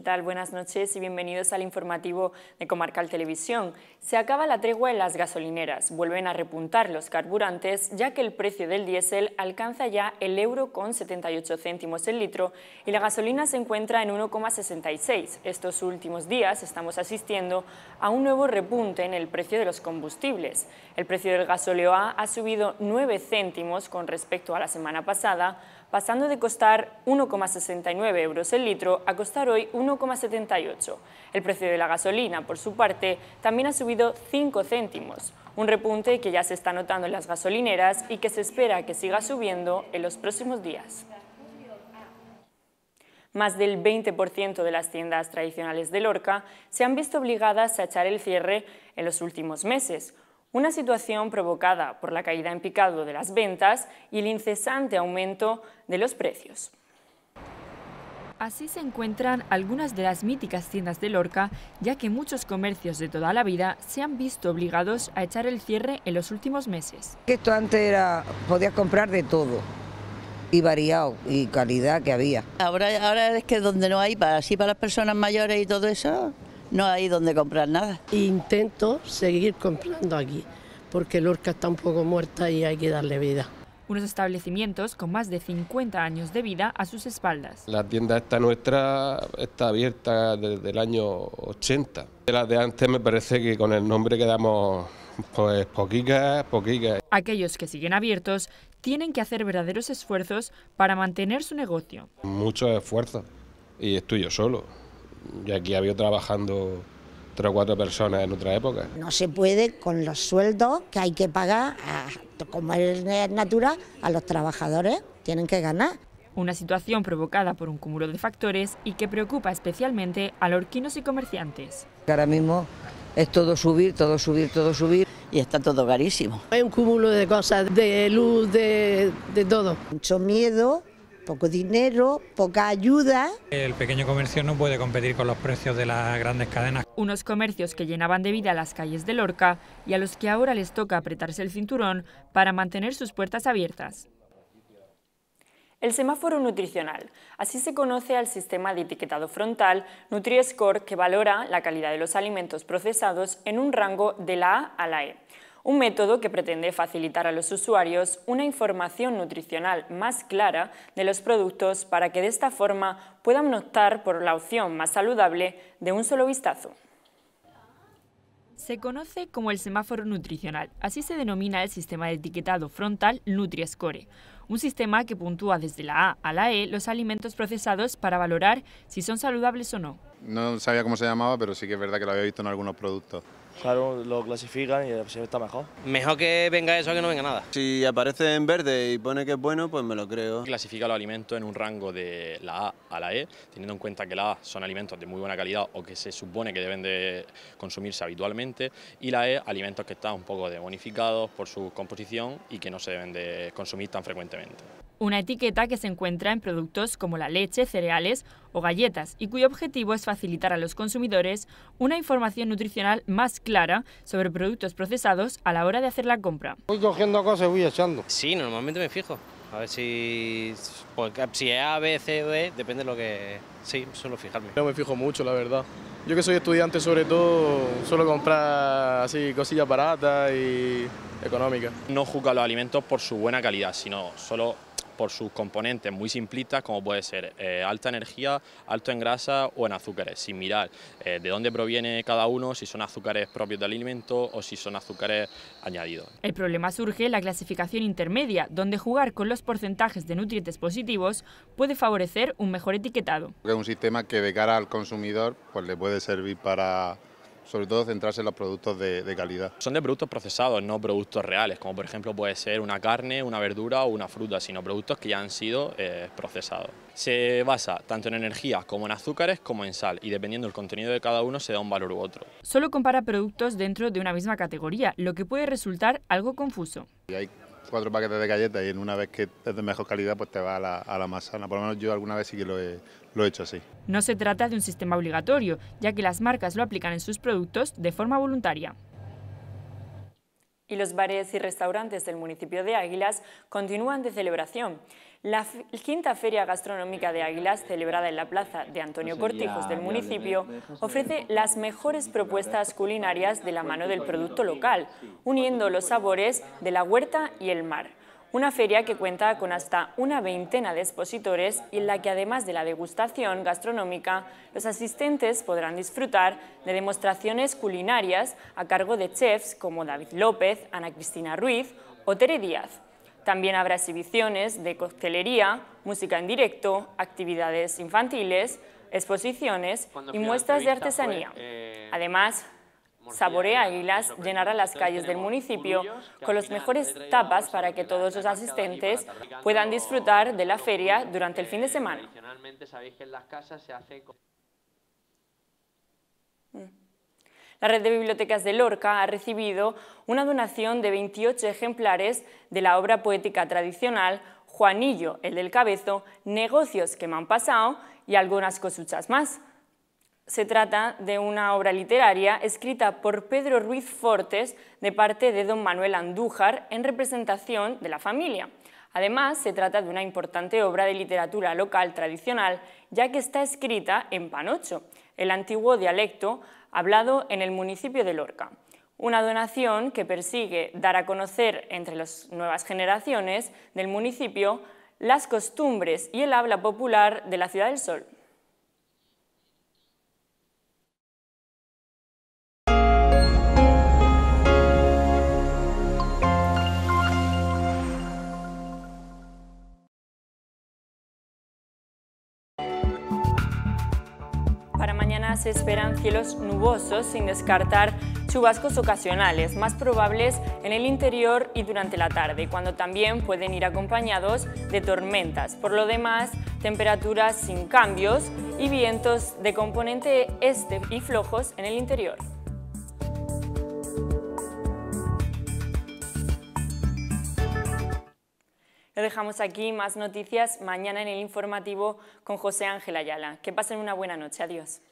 ¿qué tal? Buenas noches y bienvenidos al informativo de Comarcal Televisión. Se acaba la tregua en las gasolineras, vuelven a repuntar los carburantes ya que el precio del diésel alcanza ya el euro con 78 céntimos el litro y la gasolina se encuentra en 1,66. Estos últimos días estamos asistiendo a un nuevo repunte en el precio de los combustibles. El precio del gasóleo A ha subido 9 céntimos con respecto a la semana pasada, pasando de costar 1,69 euros el litro a costar hoy 1,78. El precio de la gasolina, por su parte, también ha subido 5 céntimos, un repunte que ya se está notando en las gasolineras y que se espera que siga subiendo en los próximos días. Más del 20% de las tiendas tradicionales de Lorca se han visto obligadas a echar el cierre en los últimos meses, una situación provocada por la caída en picado de las ventas y el incesante aumento de los precios. Así se encuentran algunas de las míticas tiendas de Lorca, ya que muchos comercios de toda la vida se han visto obligados a echar el cierre en los últimos meses. Esto antes era, podías comprar de todo, y variado, y calidad que había. Ahora, ahora es que donde no hay, para, así para las personas mayores y todo eso, no hay donde comprar nada. Intento seguir comprando aquí, porque Lorca está un poco muerta y hay que darle vida. Unos establecimientos con más de 50 años de vida a sus espaldas. La tienda esta nuestra está abierta desde el año 80. De las de antes me parece que con el nombre quedamos pues poquitas, poquitas. Aquellos que siguen abiertos tienen que hacer verdaderos esfuerzos para mantener su negocio. Muchos esfuerzos y estoy yo solo. Y aquí había trabajando tres o cuatro personas en otra época. No se puede con los sueldos que hay que pagar, a, como es natural, a los trabajadores. Tienen que ganar. Una situación provocada por un cúmulo de factores y que preocupa especialmente a lorquinos y comerciantes. Ahora mismo es todo subir, todo subir, todo subir. Y está todo carísimo. Hay un cúmulo de cosas, de luz, de, de todo. Mucho miedo, poco dinero, poca ayuda. El pequeño comercio no puede competir con los precios de las grandes cadenas. Unos comercios que llenaban de vida las calles de Lorca y a los que ahora les toca apretarse el cinturón para mantener sus puertas abiertas. El semáforo nutricional. Así se conoce al sistema de etiquetado frontal Nutri-Score que valora la calidad de los alimentos procesados en un rango de la A a la E. Un método que pretende facilitar a los usuarios una información nutricional más clara de los productos para que de esta forma puedan optar por la opción más saludable de un solo vistazo. Se conoce como el semáforo nutricional, así se denomina el sistema de etiquetado frontal Nutri-Score, un sistema que puntúa desde la A a la E los alimentos procesados para valorar si son saludables o no. No sabía cómo se llamaba, pero sí que es verdad que lo había visto en algunos productos. Claro, lo clasifican y si está mejor. Mejor que venga eso que no venga nada. Si aparece en verde y pone que es bueno, pues me lo creo. Clasifica los alimentos en un rango de la A a la E, teniendo en cuenta que la A son alimentos de muy buena calidad o que se supone que deben de consumirse habitualmente, y la E, alimentos que están un poco demonificados por su composición y que no se deben de consumir tan frecuentemente. Una etiqueta que se encuentra en productos como la leche, cereales o galletas y cuyo objetivo es facilitar a los consumidores una información nutricional más clara sobre productos procesados a la hora de hacer la compra. Voy cogiendo cosas y voy echando. Sí, normalmente me fijo. A ver si, porque si es A, B, C o E, depende de lo que... Sí, suelo fijarme. No me fijo mucho, la verdad. Yo que soy estudiante sobre todo, suelo comprar así cosillas baratas y económicas. No juzga los alimentos por su buena calidad, sino solo por sus componentes muy simplistas como puede ser eh, alta energía, alto en grasa o en azúcares, sin mirar eh, de dónde proviene cada uno, si son azúcares propios del alimento o si son azúcares añadidos. El problema surge en la clasificación intermedia, donde jugar con los porcentajes de nutrientes positivos puede favorecer un mejor etiquetado. Es un sistema que de cara al consumidor pues le puede servir para sobre todo centrarse en los productos de, de, calidad. Son de productos procesados, no productos reales, como por ejemplo puede ser una carne, una verdura o una fruta, sino productos que ya han sido eh, procesados. Se basa tanto en energía como en azúcares como en sal y dependiendo del contenido de cada uno se da un valor u otro. Solo compara productos dentro de una misma categoría, lo que puede resultar algo confuso. Y hay cuatro paquetes de galletas y en una vez que es de mejor calidad pues te va a la, a más sana. Por lo menos yo alguna vez sí que lo lo he hecho así. No se trata de un sistema obligatorio, ya que las marcas lo aplican en sus productos de forma voluntaria. Y los bares y restaurantes del municipio de Águilas continúan de celebración. La quinta Feria Gastronómica de Águilas, celebrada en la plaza de Antonio Cortijos del municipio, ofrece las mejores propuestas culinarias de la mano del producto local, uniendo los sabores de la huerta y el mar. Una feria que cuenta con hasta una veintena de expositores y en la que además de la degustación gastronómica, los asistentes podrán disfrutar de demostraciones culinarias a cargo de chefs como David López, Ana Cristina Ruiz o Tere Díaz. También habrá exhibiciones de coctelería, música en directo, actividades infantiles, exposiciones y muestras de artesanía. Eh, Además, Saborea Águilas llenará las calles del municipio con los mejores tapas para que todos los asistentes puedan disfrutar de la feria durante el fin de semana. Mm. La red de bibliotecas de Lorca ha recibido una donación de 28 ejemplares de la obra poética tradicional Juanillo, el del Cabezo, Negocios que me han pasado y algunas cosuchas más se trata de una obra literaria escrita por Pedro Ruiz Fortes de parte de don Manuel Andújar en representación de la familia. Además, se trata de una importante obra de literatura local tradicional, ya que está escrita en panocho, el antiguo dialecto hablado en el municipio de Lorca. Una donación que persigue dar a conocer entre las nuevas generaciones del municipio las costumbres y el habla popular de la Ciudad del Sol. Se esperan cielos nubosos sin descartar chubascos ocasionales, más probables en el interior y durante la tarde, cuando también pueden ir acompañados de tormentas. Por lo demás, temperaturas sin cambios y vientos de componente este y flojos en el interior. Lo dejamos aquí, más noticias mañana en el informativo con José Ángel Ayala. Que pasen una buena noche, adiós.